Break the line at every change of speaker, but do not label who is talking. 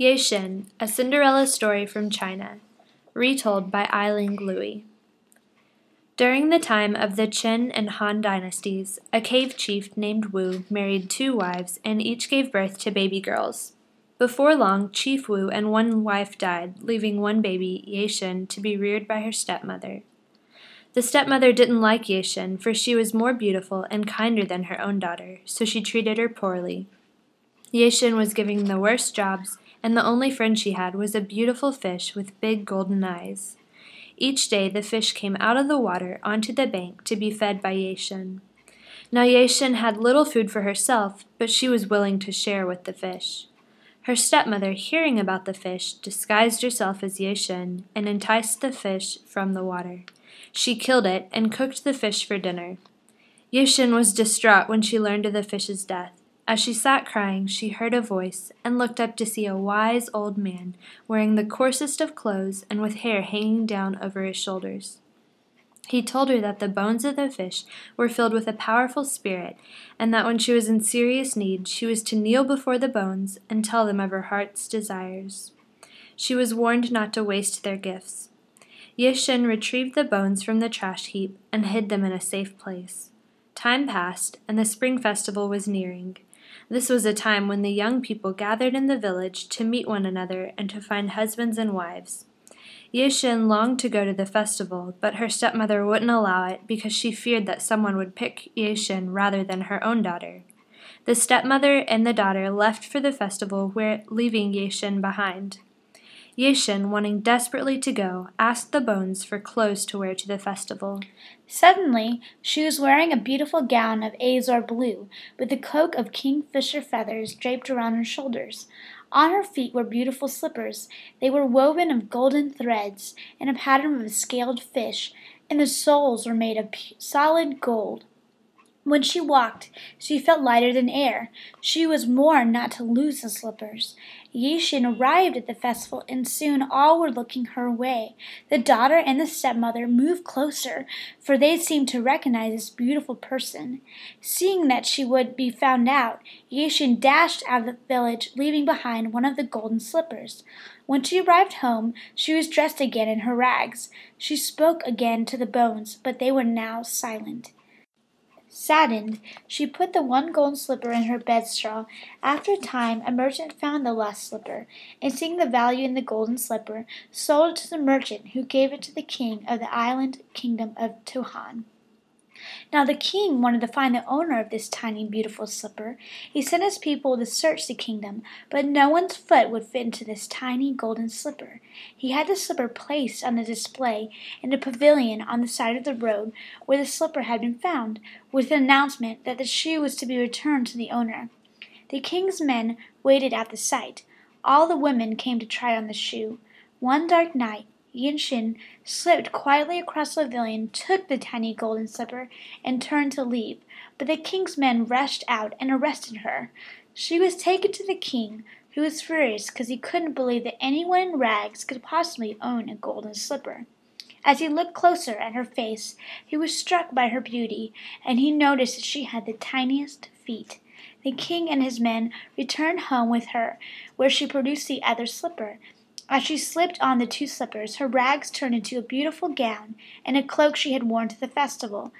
Yeh-Shen, A Cinderella Story from China, retold by Ai-ling Louie. During the time of the Qin and Han dynasties, a cave chief named Wu married two wives and each gave birth to baby girls. Before long, Chief Wu and one wife died, leaving one baby, Yeh-Shen, to be reared by her stepmother. The stepmother didn't like Yeh-Shen, for she was more beautiful and kinder than her own daughter, so she treated her poorly. Yeh-Shen was given the worst jobs, and the only friend she had was a beautiful fish with big golden eyes. Each day the fish came out of the water onto the bank to be fed by Yeh-Shen. Now Yeh-Shen had little food for herself, but she was willing to share with the fish. Her stepmother, hearing about the fish, disguised herself as Yeh-Shen and enticed the fish from the water. She killed it and cooked the fish for dinner. Yeh-Shen was distraught when she learned of the fish's death. As she sat crying, she heard a voice and looked up to see a wise old man wearing the coarsest of clothes and with hair hanging down over his shoulders. He told her that the bones of the fish were filled with a powerful spirit, and that when she was in serious need, she was to kneel before the bones and tell them of her heart's desires. She was warned not to waste their gifts. Yeh-Shen retrieved the bones from the trash heap and hid them in a safe place. Time passed, and the spring festival was nearing. This was a time when the young people gathered in the village to meet one another and to find husbands and wives. Yeh-Shen longed to go to the festival, but her stepmother wouldn't allow it because she feared that someone would pick Yeh-Shen rather than her own daughter. The stepmother and the daughter left for the festival, where, leaving Yeh-Shen behind. Yeh-Shen, wanting desperately to go, asked the bones for clothes to wear to the festival.
Suddenly, she was wearing a beautiful gown of azure blue, with a cloak of kingfisher feathers draped around her shoulders. On her feet were beautiful slippers. They were woven of golden threads, in a pattern of scaled fish, and the soles were made of solid gold. When she walked, she felt lighter than air. She was warned not to lose the slippers. Yeh-Shen arrived at the festival, and soon all were looking her way. The daughter and the stepmother moved closer, for they seemed to recognize this beautiful person. Seeing that she would be found out, Yeh-Shen dashed out of the village, leaving behind one of the golden slippers. When she arrived home, she was dressed again in her rags. She spoke again to the bones, but they were now silent. Saddened, she put the one golden slipper in her bed straw. After a time, a merchant found the lost slipper, and seeing the value in the golden slipper, sold it to the merchant, who gave it to the king of the island kingdom of Tuhan. Now the king wanted to find the owner of this tiny beautiful slipper. He sent his people to search the kingdom, but no one's foot would fit into this tiny golden slipper. He had the slipper placed on a display in a pavilion on the side of the road where the slipper had been found, with an announcement that the shoe was to be returned to the owner. The king's men waited at the site. All the women came to try on the shoe. One dark night Yeh-Shen slipped quietly across the pavilion, took the tiny golden slipper, and turned to leave, but the king's men rushed out and arrested her. She was taken to the king, who was furious because he couldn't believe that anyone in rags could possibly own a golden slipper. As he looked closer at her face, he was struck by her beauty, and he noticed that she had the tiniest feet. The king and his men returned home with her, where she produced the other slipper. As she slipped on the two slippers, her rags turned into a beautiful gown and a cloak she had worn to the festival.